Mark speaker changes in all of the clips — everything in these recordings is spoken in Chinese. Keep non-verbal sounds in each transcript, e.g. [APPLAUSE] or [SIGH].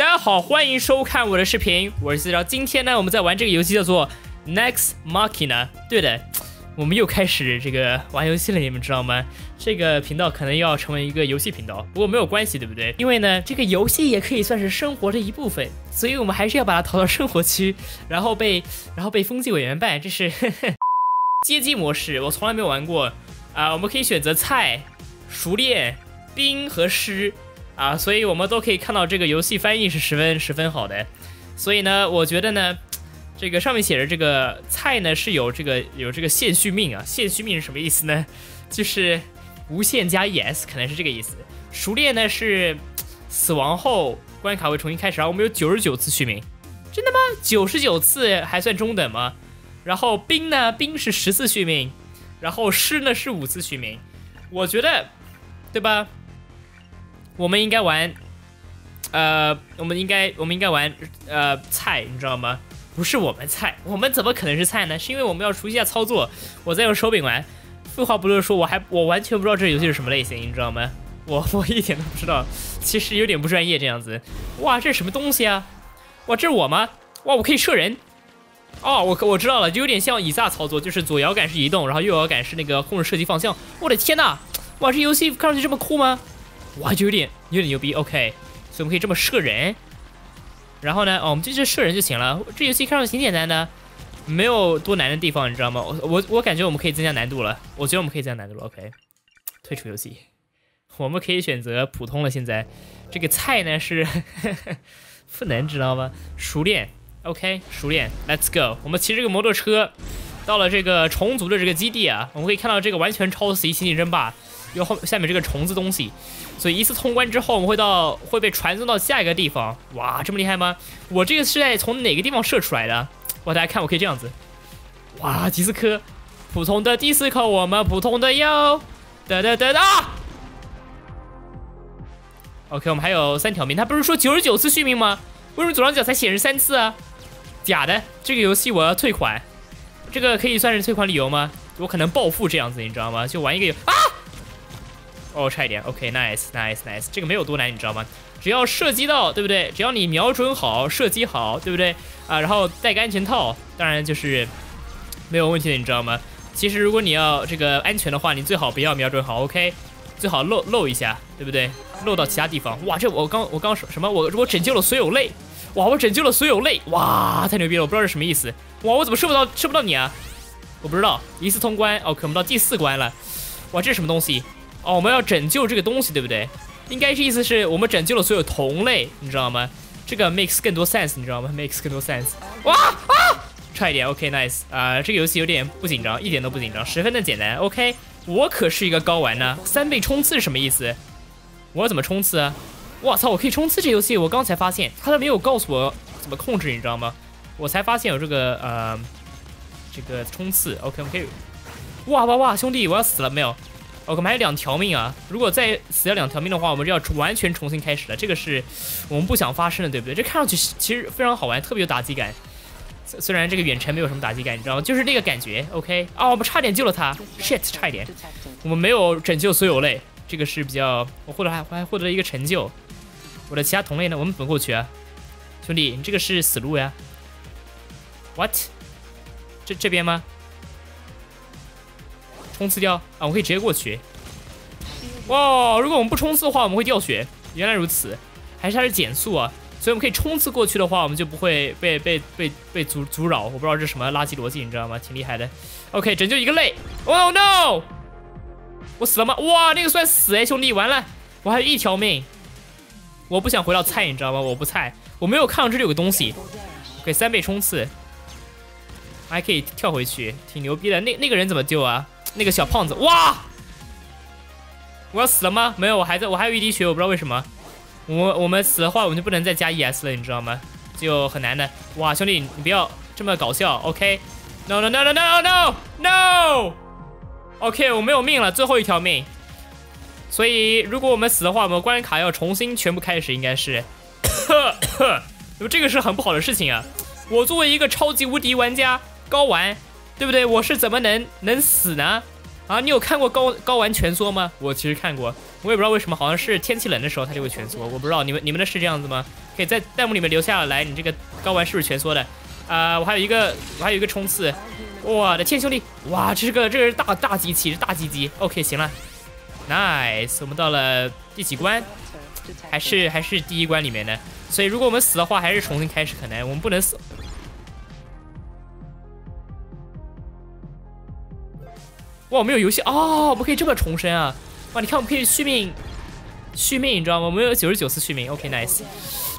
Speaker 1: 大家好，欢迎收看我的视频，我是四招。今天呢，我们在玩这个游戏叫做 Next Machina。对的，我们又开始这个玩游戏了，你们知道吗？这个频道可能要成为一个游戏频道，不过没有关系，对不对？因为呢，这个游戏也可以算是生活的一部分，所以我们还是要把它淘到生活区，然后被然后被风纪委员办。这是 [LAUGHS] 街机模式，我从来没有玩过啊。我们可以选择菜、熟练、兵和师。啊，所以我们都可以看到这个游戏翻译是十分十分好的，所以呢，我觉得呢，这个上面写着这个菜呢是有这个有这个限续命啊，限续命是什么意思呢？就是无限加 ES，可能是这个意思。熟练呢是死亡后关卡会重新开始，然后我们有九十九次续命，真的吗？九十九次还算中等吗？然后冰呢，冰是十次续命，然后湿呢是五次续命，我觉得，对吧？我们应该玩，呃，我们应该，我们应该玩，呃，菜，你知道吗？不是我们菜，我们怎么可能是菜呢？是因为我们要熟悉一下操作。我在用手柄玩，废话不多说，我还我完全不知道这游戏是什么类型，你知道吗？我 [LAUGHS] 我一点都不知道，其实有点不专业这样子。哇，这是什么东西啊？哇，这是我吗？哇，我可以射人。哦，我我知道了，就有点像以撒操作，就是左摇杆是移动，然后右摇杆是那个控制射击方向。我的天呐，哇，这游戏看上去这么酷吗？哇，就有点有点牛逼，OK，所以我们可以这么射人，然后呢，哦，我们就去射人就行了。这游戏看上去挺简单的，没有多难的地方，你知道吗？我我我感觉我们可以增加难度了，我觉得我们可以增加难度了，OK，退出游戏，我们可以选择普通了。现在这个菜呢是 [LAUGHS] 赋能，知道吗？熟练，OK，熟练，Let's go。我们骑这个摩托车到了这个虫族的这个基地啊，我们可以看到这个完全超死星际争霸。有后下面这个虫子东西，所以一次通关之后，我们会到会被传送到下一个地方。哇，这么厉害吗？我这个是在从哪个地方射出来的？哇，大家看，我可以这样子。哇，迪斯科，普通的迪斯科，我们普通的哟。哒哒哒哒。OK，我们还有三条命。他不是说九十九次续命吗？为什么左上角才显示三次啊？假的，这个游戏我要退款。这个可以算是退款理由吗？我可能暴富这样子，你知道吗？就玩一个游啊。哦，差一点。OK，nice，nice，nice。这个没有多难，你知道吗？只要射击到，对不对？只要你瞄准好，射击好，对不对？啊，然后戴个安全套，当然就是没有问题的，你知道吗？其实如果你要这个安全的话，你最好不要瞄准好，OK？最好漏漏一下，对不对？漏到其他地方。哇，这我刚我刚说什么？我我拯救了所有类。哇，我拯救了所有类。哇，太牛逼了！我不知道是什么意思。哇，我怎么射不到射不到你啊？我不知道。一次通关哦，可我们到第四关了。哇，这是什么东西？哦，我们要拯救这个东西，对不对？应该是意思是我们拯救了所有同类，你知道吗？这个 makes 更多 sense，你知道吗？makes 更多 sense。哇啊！差一点，OK，nice。啊，这个游戏有点不紧张，一点都不紧张，十分的简单。OK，我可是一个高玩呢。三倍冲刺是什么意思？我要怎么冲刺啊？我操，我可以冲刺这游戏，我刚才发现，他都没有告诉我怎么控制，你知道吗？我才发现有这个呃，这个冲刺。OK，OK。哇哇哇，兄弟，我要死了没有？我们还有两条命啊！如果再死掉两条命的话，我们就要完全重新开始了。这个是我们不想发生的，对不对？这看上去其实非常好玩，特别有打击感。虽然这个远程没有什么打击感，你知道吗？就是那个感觉。OK，啊，我们差点救了他，shit，差一点。我们没有拯救所有类，这个是比较我获得还还获得了一个成就。我的其他同类呢？我们怎么过去啊？兄弟，你这个是死路呀？What？这这边吗？冲刺掉啊！我们可以直接过去。哇！如果我们不冲刺的话，我们会掉血。原来如此，还是它是减速啊？所以我们可以冲刺过去的话，我们就不会被被被被阻阻扰。我不知道这是什么垃圾逻辑，你知道吗？挺厉害的。OK，拯救一个类。Oh no！我死了吗？哇，那个算死哎，兄弟，完了，我还有一条命。我不想回到菜，你知道吗？我不菜，我没有看到这里有个东西。OK，三倍冲刺，还可以跳回去，挺牛逼的。那那个人怎么救啊？那个小胖子，哇！我要死了吗？没有，我还在，我还有一滴血，我不知道为什么。我我们死的话，我们就不能再加 ES 了，你知道吗？就很难的。哇，兄弟，你不要这么搞笑，OK？No no no no no no no！OK，我没有命了，最后一条命。所以如果我们死的话，我们关卡要重新全部开始，应该是。那 [COUGHS] 么这个是很不好的事情啊！我作为一个超级无敌玩家，高玩。对不对？我是怎么能能死呢？啊，你有看过高高玩蜷缩吗？我其实看过，我也不知道为什么，好像是天气冷的时候它就会蜷缩。我不知道你们你们的是这样子吗？可以在弹幕里面留下来，你这个睾丸是不是蜷缩的？啊，我还有一个我还有一个冲刺，我的天兄弟，哇，这是个这是大大机器，是大鸡鸡。OK，行了，Nice，我们到了第几关？还是还是第一关里面的。所以如果我们死的话，还是重新开始可能，我们不能死。哇，我们有游戏哦，我们可以这么重生啊！哇，你看我们可以续命，续命，你知道吗？我们有九十九次续命。OK，nice，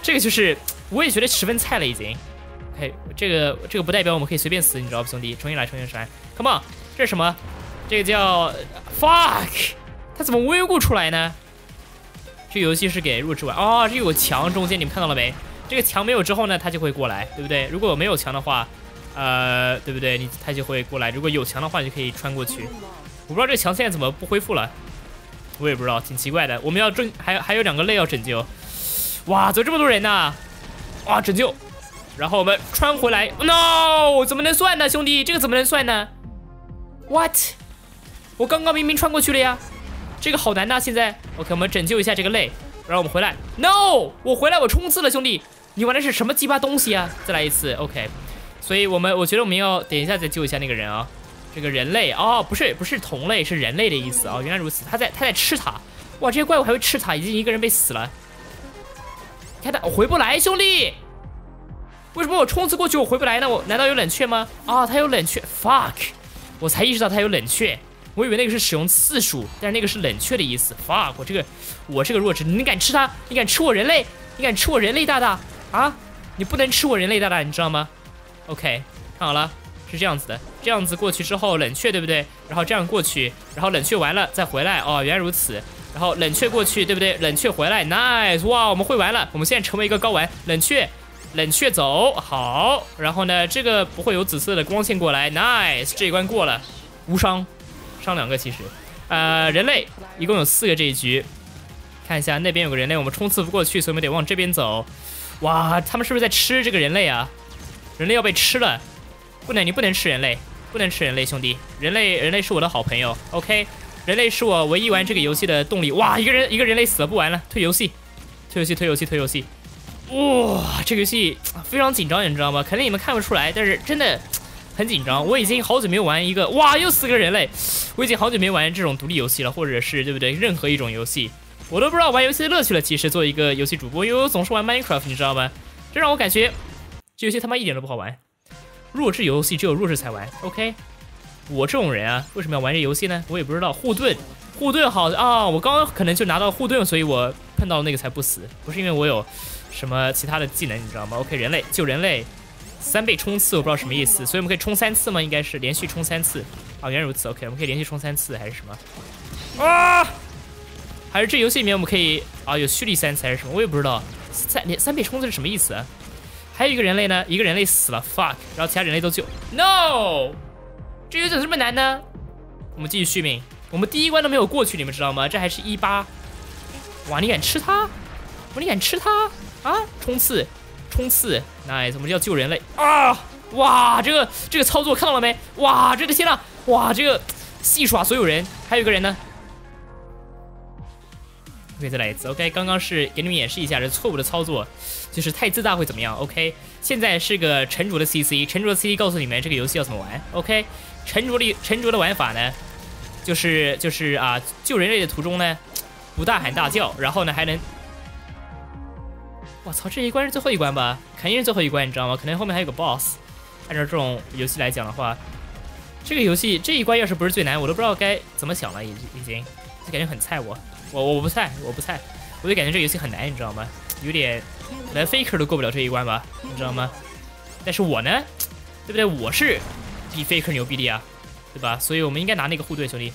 Speaker 1: 这个就是我也觉得十分菜了已经。OK，这个这个不代表我们可以随便死，你知道不，兄弟？重新来，重新来，Come on，这是什么？这个叫 Fuck，它怎么无缘故出来呢？这游戏是给弱智玩哦，这有个墙中间，你们看到了没？这个墙没有之后呢，它就会过来，对不对？如果没有墙的话。呃，对不对？你他就会过来。如果有墙的话，你就可以穿过去。我不知道这个墙现在怎么不恢复了，我也不知道，挺奇怪的。我们要拯，还有还有两个泪要拯救。哇，怎么这么多人呢？哇，拯救！然后我们穿回来。No，怎么能算呢，兄弟？这个怎么能算呢？What？我刚刚明明穿过去了呀。这个好难呐，现在。OK，我们拯救一下这个泪，然后我们回来。No，我回来，我冲刺了，兄弟。你玩的是什么鸡巴东西啊？再来一次。OK。所以我们我觉得我们要等一下再救一下那个人啊，这个人类哦，不是不是同类，是人类的意思啊，原来如此，他在他在吃他，哇，这些怪物还会吃他，已经一个人被死了，看他回不来，兄弟，为什么我冲刺过去我回不来呢？我难道有冷却吗？啊，他有冷却，fuck，我才意识到他有冷却，我以为那个是使用次数，但是那个是冷却的意思，fuck，我这个我这个弱智，你敢吃他？你敢吃我人类？你敢吃我人类大大？啊，你不能吃我人类大大，你知道吗？？OK，看好了，是这样子的，这样子过去之后冷却，对不对？然后这样过去，然后冷却完了再回来。哦，原来如此。然后冷却过去，对不对？冷却回来，Nice，哇，我们会玩了。我们现在成为一个高玩，冷却，冷却走，好。然后呢，这个不会有紫色的光线过来，Nice，这一关过了，无伤，伤两个其实。呃，人类一共有四个这一局，看一下那边有个人类，我们冲刺不过去，所以我们得往这边走。哇，他们是不是在吃这个人类啊？人类要被吃了，不能，你不能吃人类，不能吃人类，兄弟，人类，人类是我的好朋友，OK，人类是我唯一玩这个游戏的动力。哇，一个人，一个人类死了，不玩了，退游戏，退游戏，退游戏，退游戏。哇，这个游戏非常紧张，你知道吗？肯定你们看不出来，但是真的很紧张。我已经好久没有玩一个，哇，又死个人类，我已经好久没玩这种独立游戏了，或者是对不对？任何一种游戏，我都不知道玩游戏的乐趣了。其实做一个游戏主播，因为我总是玩 Minecraft，你知道吗？这让我感觉。这游戏他妈一点都不好玩，弱智游戏只有弱智才玩。OK，我这种人啊，为什么要玩这游戏呢？我也不知道。护盾，护盾好啊！我刚刚可能就拿到护盾，所以我碰到那个才不死，不是因为我有什么其他的技能，你知道吗？OK，人类救人类，三倍冲刺，我不知道什么意思，所以我们可以冲三次吗？应该是连续冲三次。啊，原来如此。OK，我们可以连续冲三次还是什么？啊？还是这游戏里面我们可以啊有蓄力三次还是什么？我也不知道。三连三倍冲刺是什么意思？还有一个人类呢，一个人类死了，fuck，然后其他人类都救，no，这游戏怎么这么难呢？我们继续续命，我们第一关都没有过去，你们知道吗？这还是一八，哇，你敢吃它？哇，你敢吃它？啊，冲刺，冲刺，nice，我们要救人类啊！哇，这个这个操作看到了没？哇，这个天呐，哇，这个戏耍所有人，还有一个人呢。可以再来一次，OK，刚刚是给你们演示一下这错误的操作，就是太自大会怎么样？OK，现在是个沉着的 CC，沉着的 CC 告诉你们这个游戏要怎么玩？OK，沉着的沉着的玩法呢，就是就是啊，救人类的途中呢，不大喊大叫，然后呢还能，我操，这一关是最后一关吧？肯定是最后一关，你知道吗？可能后面还有个 BOSS。按照这种游戏来讲的话，这个游戏这一关要是不是最难，我都不知道该怎么想了，已已经，就感觉很菜我。我我不菜，我不菜，我就感觉这游戏很难，你知道吗？有点连 faker 都过不了这一关吧，你知道吗？但是我呢，对不对？我是比 faker 牛逼的呀，对吧？所以我们应该拿那个护盾，兄弟。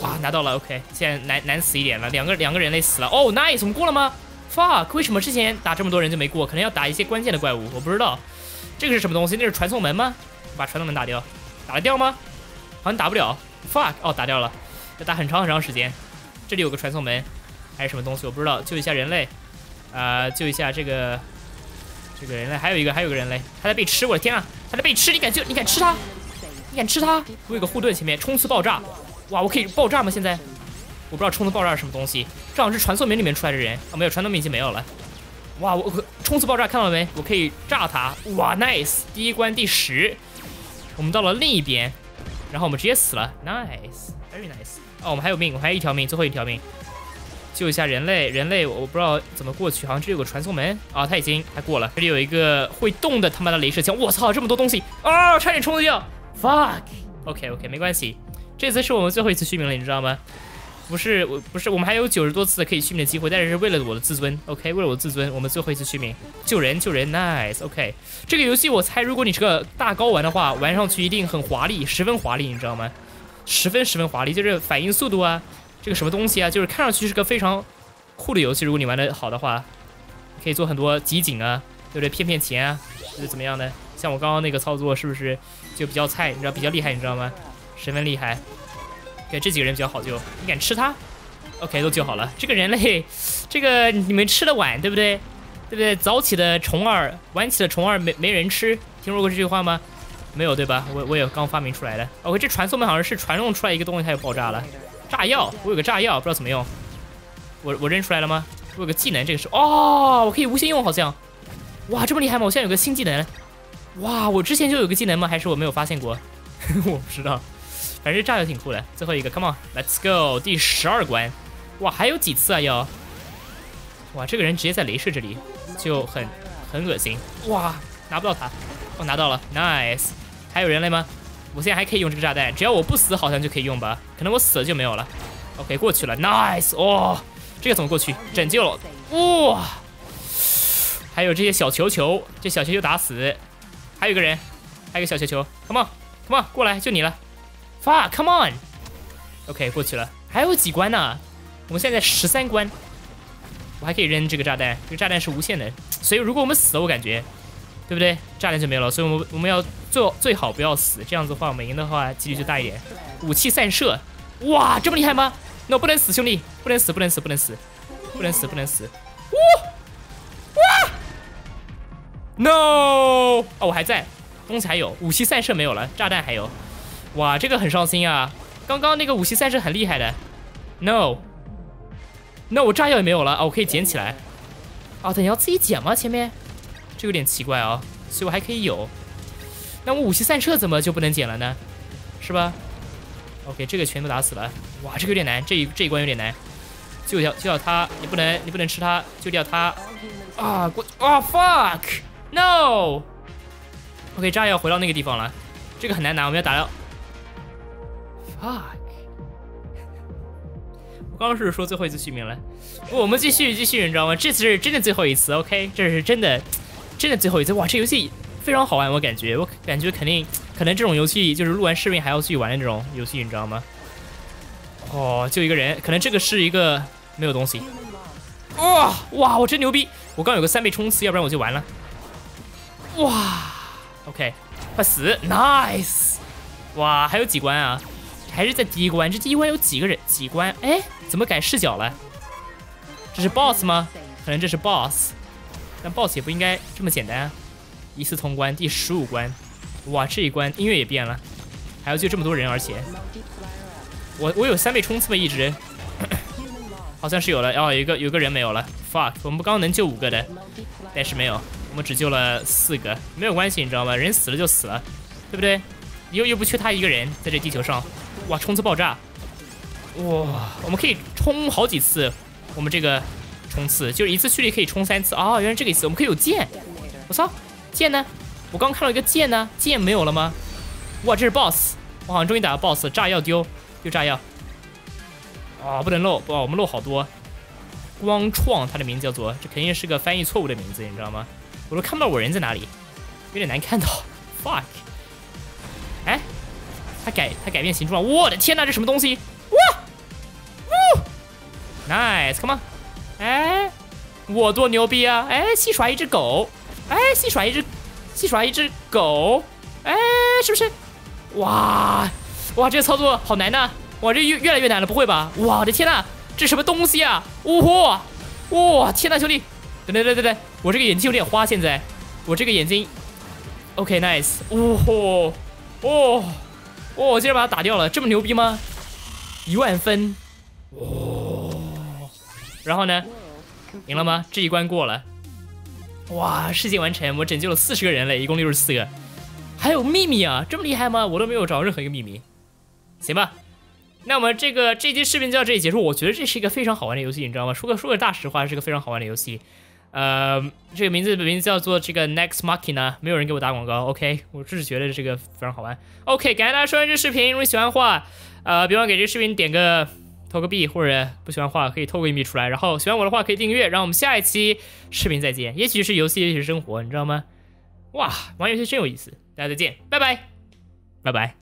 Speaker 1: 哇，拿到了，OK。现在难难死一点了，两个两个人类死了。哦，nice，我们过了吗？fuck，为什么之前打这么多人就没过？可能要打一些关键的怪物，我不知道。这个是什么东西？那是传送门吗？把传送门打掉，打得掉吗？好像打不了。fuck，哦，打掉了，要打很长很长时间。这里有个传送门，还是什么东西？我不知道。救一下人类，啊，救一下这个这个人类。还有一个，还有个人类，他在被吃。我的天啊，他在被吃！你敢救？你敢吃他？你敢吃他？我有个护盾，前面冲刺爆炸！哇，我可以爆炸吗？现在我不知道冲刺爆炸是什么东西，正好是传送门里面出来的人啊，没有传送门已经没有了。哇，我冲刺爆炸看到了没？我可以炸他！哇，nice！第一关第十，我们到了另一边，然后我们直接死了，nice，very nice。哦，我们还有命，我还有一条命，最后一条命，救一下人类。人类，我不知道怎么过去，好像这有个传送门啊，他已经他过了。这里有一个会动的他妈的镭射枪，我操，这么多东西啊，差点冲得掉，fuck！OK OK，没关系，这次是我们最后一次续命了，你知道吗？不是我，不是我们还有九十多次可以续命的机会，但是是为了我的自尊，OK，为了我的自尊，我们最后一次续命，救人救人，nice，OK。这个游戏我猜，如果你是个大高玩的话，玩上去一定很华丽，十分华丽，你知道吗？十分十分华丽，就是反应速度啊，这个什么东西啊，就是看上去是个非常酷的游戏。如果你玩的好的话，可以做很多集锦啊，对不对？骗骗钱啊，或者怎么样的？像我刚刚那个操作是不是就比较菜？你知道比较厉害，你知道吗？十分厉害。对，这几个人比较好救，你敢吃他？OK，都救好了。这个人类，[LAUGHS] 这个你们吃的晚，对不对？对不对？早起的虫儿，晚起的虫儿没没人吃，听说过这句话吗？没有对吧？我我也刚发明出来的。OK，这传送门好像是传送出来一个东西，它就爆炸了。炸药，我有个炸药，不知道怎么用。我我扔出来了吗？我有个技能，这个是哦，我可以无限用，好像。哇，这么厉害吗？我现在有个新技能。哇，我之前就有个技能吗？还是我没有发现过？[LAUGHS] 我不知道。反正炸药挺酷的，最后一个，Come on，Let's go，第十二关，哇，还有几次啊要？哇，这个人直接在镭射这里，就很很恶心，哇，拿不到他，哦，拿到了，Nice，还有人类吗？我现在还可以用这个炸弹，只要我不死，好像就可以用吧？可能我死了就没有了。OK，过去了，Nice，哦，这个怎么过去？拯救了，哇，还有这些小球球，这小球球打死，还有一个人，还有个小球球，Come on，Come on，过来，就你了。Fuck, come on. OK，过去了，还有几关呢？我们现在十三关，我还可以扔这个炸弹，这个炸弹是无限的，所以如果我们死了，我感觉，对不对？炸弹就没有了，所以我们我们要最最好不要死，这样子的话，我们赢的话几率就大一点。武器散射，哇，这么厉害吗？那不能死，兄弟，不能死，不能死，不能死，不能死，不能死。哇哇！No！哦，我还在，东西还有，武器散射没有了，炸弹还有。哇，这个很伤心啊！刚刚那个武器散射很厉害的。No，No，我炸药也没有了啊！我可以捡起来。哦，等你要自己捡吗？前面这有点奇怪啊，所以我还可以有。那我武器散射怎么就不能捡了呢？是吧？OK，这个全都打死了。哇，这个有点难，这一这一关有点难。救掉救掉他，你不能你不能吃他，救掉他。啊，过啊，fuck，No。OK，炸药回到那个地方了。这个很难拿，我们要打掉。fuck！我刚刚是说最后一次续命了，我们继续继续，你知道吗？这次是真的最后一次，OK？这是真的，真的最后一次。哇，这游戏非常好玩，我感觉，我感觉肯定可能这种游戏就是录完视频还要继续玩的那种游戏，你知道吗？哦，就一个人，可能这个是一个没有东西。哇哇，我真牛逼！我刚有个三倍冲刺，要不然我就完了。哇，OK，快死，Nice！哇，还有几关啊？还是在第一关，这第一关有几个人？几关？哎，怎么改视角了？这是 boss 吗？可能这是 boss，但 boss 也不应该这么简单啊！一次通关，第十五关，哇，这一关音乐也变了，还要救这么多人，而且我我有三倍冲刺吗？一直 [COUGHS] 好像是有了，哦，有一个有个人没有了，fuck，我们刚刚能救五个的，但是没有，我们只救了四个，没有关系，你知道吗？人死了就死了，对不对？又又不缺他一个人在这地球上。哇！冲刺爆炸！哇！我们可以冲好几次，我们这个冲刺就是一次蓄力可以冲三次啊！原来这个意思，我们可以有剑。我操，剑呢？我刚看到一个剑呢，剑没有了吗？哇！这是 boss，我好像终于打到 boss。炸药丢，丢炸药。啊，不能漏！哇，我们漏好多。光创，它的名字叫做，这肯定是个翻译错误的名字，你知道吗？我都看不到我人在哪里，有点难看到。[LAUGHS] fuck！哎。它改它改变形状，我的天呐，这什么东西？哇，呜，nice，come on，哎，我多牛逼啊！哎，戏耍一只狗，哎，戏耍一只，戏耍一只狗，哎，是不是？哇，哇，这个操作好难呐！哇，这越越来越难了，不会吧？我的天呐，这什么东西啊？呜呼，哇，天呐，兄弟，等等等等等，我这个眼睛有点花，现在，我这个眼睛，OK，nice，呜呼，哦。哦，我竟然把他打掉了，这么牛逼吗？一万分，哇！然后呢，赢了吗？这一关过了。哇，世界完成，我拯救了四十个人类，一共六十四个。还有秘密啊，这么厉害吗？我都没有找任何一个秘密。行吧，那我们这个这期视频就到这里结束。我觉得这是一个非常好玩的游戏，你知道吗？说个说个大实话，是个非常好玩的游戏。呃，这个名字名字叫做这个 Next Market 呢没有人给我打广告。OK，我只是觉得这个非常好玩。OK，感谢大家收看这视频。如果喜欢的话，呃，别忘给这视频点个投个币，或者不喜欢的话可以投个硬币出来。然后喜欢我的话可以订阅。让我们下一期视频再见。也许是游戏，也许是生活，你知道吗？哇，玩游戏真有意思。大家再见，拜拜，拜拜。